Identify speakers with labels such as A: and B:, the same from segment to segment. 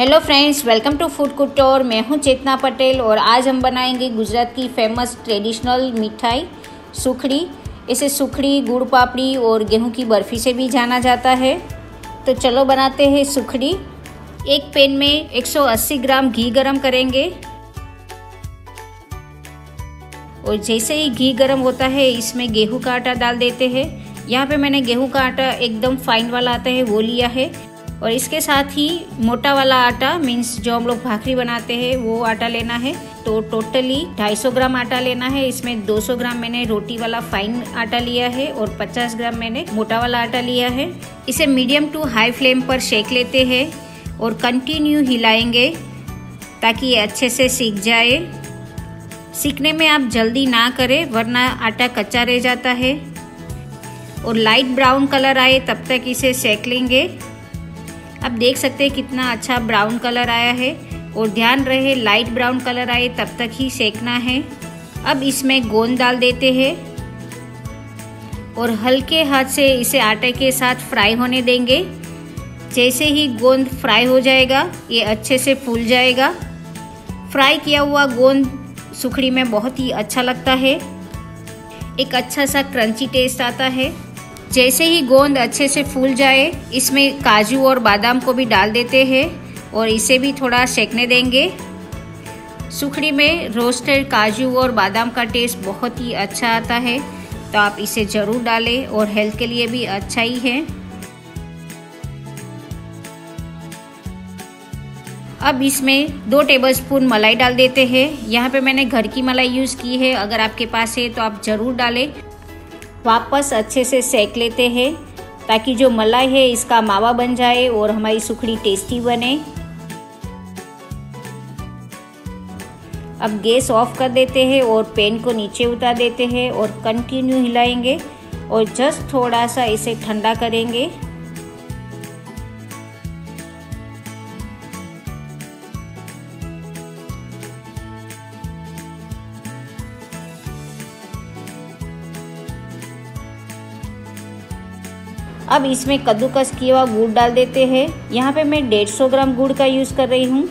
A: Hello friends welcome to food Kutir मैं हूँ चेतना पटेल और आज हम बनाएँगे गुजरात की फ़ेमस ट्रेडिशनल मिठाई, सुखड़ी। इसे सुखड़ी, गुड़ पापड़ी और गेहूँ की बर्फ़ी से भी जाना जाता है। तो चलो बनाते हैं सुखड़ी। एक पैन में 180 ग्राम घी गरम करेंगे। और जैसे ही घी गरम होता है, इसमें गेहूँ का आटा डाल देते हैं। यहाँ पे मैंने गेहूँ का आटा एकदम फाइन वाला आता है, वो लिया है। और इसके साथ ही मोटा वाला आटा मीन्स जो हम लोग भाखरी बनाते हैं, वो आटा लेना है। तो टोटली 250 ग्राम आटा लेना है। इसमें 200 ग्राम मैंने रोटी वाला फाइन आटा लिया है और 50 ग्राम मैंने मोटा वाला आटा लिया है। इसे मीडियम टू हाई फ्लेम पर सेक लेते हैं और कंटिन्यू हिलाएँगे ताकि ये अच्छे से सीख जाए। सीखने में आप जल्दी ना करें, वरना आटा कच्चा रह जाता है। और लाइट ब्राउन कलर आए, तब तक इसे सेक लेंगे। अब देख सकते हैं कितना अच्छा ब्राउन कलर आया है। और ध्यान रहे लाइट ब्राउन कलर आए, तब तक ही सेकना है। अब इसमें गोंद डाल देते हैं। और हल्के हाथ से इसे आटे के साथ फ्राई होने देंगे। जैसे ही गोंद फ्राई हो जाएगा, ये अच्छे से फूल जाएगा। फ्राई किया हुआ गोंद सुखड़ी में बहुत ही अच्छा लगता है। एक अच्छा सा क्रंची टेस्ट आता है। जैसे ही गोंद अच्छे से फूल जाए, इसमें काजू और बादाम को भी डाल देते हैं और इसे भी थोड़ा सेकने देंगे। सुखड़ी में रोस्टेड काजू और बादाम का टेस्ट बहुत ही अच्छा आता है तो आप इसे ज़रूर डालें और हेल्थ के लिए भी अच्छा ही है। अब इसमें दो टेबलस्पून मलाई डाल देते हैं। यहाँ पे मैंने घर की मलाई यूज़ की है, अगर आपके पास है तो आप ज़रूर डालें। वापस अच्छे से सेक लेते हैं, ताकि जो मलाई है इसका मावा बन जाए और हमारी सुखड़ी टेस्टी बने। अब गैस ऑफ़ कर देते हैं और पैन को नीचे उतार देते हैं और कंटिन्यू हिलाएँगे और जस्ट थोड़ा सा इसे ठंडा करेंगे। अब इसमें कद्दूकस किया हुआ गुड़ डाल देते हैं। यहाँ पे मैं 150 ग्राम गुड़ का यूज़ कर रही हूँ।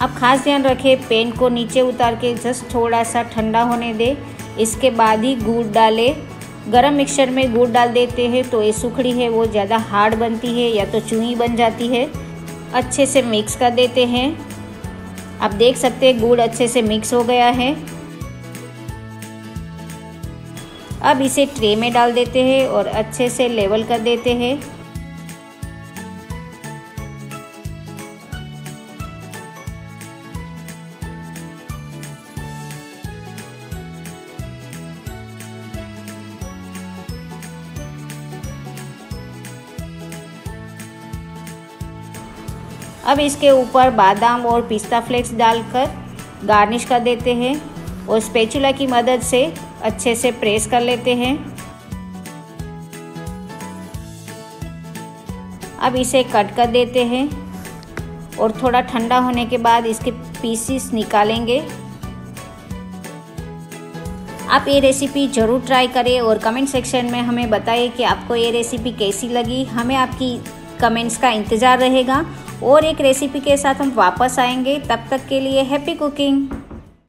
A: अब खास ध्यान रखें, पेन को नीचे उतार के जस्ट थोड़ा सा ठंडा होने दे। इसके बाद ही गुड़ डाले। गरम मिक्सचर में गुड़ डाल देते हैं तो ये सुखड़ी है, वो ज़्यादा हार्ड बनती है या तो चूही बन जाती है। अच्छे से मिक्स कर देते हैं। आप देख सकते हैं, गुड़ अच्छे से मिक्स हो गया है। अब इसे ट्रे में डाल देते हैं और अच्छे से लेवल कर देते हैं। अब इसके ऊपर बादाम और पिस्ता फ्लेक्स डालकर गार्निश कर देते हैं। और स्पेचुला की मदद से अच्छे से प्रेस कर लेते हैं। अब इसे कट कर देते हैं और थोड़ा ठंडा होने के बाद इसके पीसीस निकालेंगे। आप ये रेसिपी ज़रूर ट्राई करें और कमेंट सेक्शन में हमें बताइए कि आपको ये रेसिपी कैसी लगी। हमें आपकी कमेंट्स का इंतज़ार रहेगा। और एक रेसिपी के साथ हम वापस आएँगे। तब तक के लिए हैप्पी कुकिंग